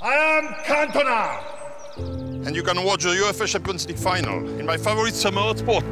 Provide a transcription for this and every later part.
Cantona! And you can watch the UEFA Champions League final in my favorite summer hotspot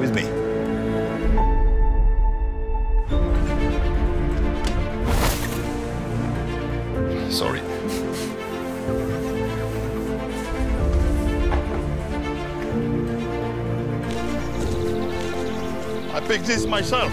with me. Sorry. I picked this myself.